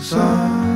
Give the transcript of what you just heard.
sun.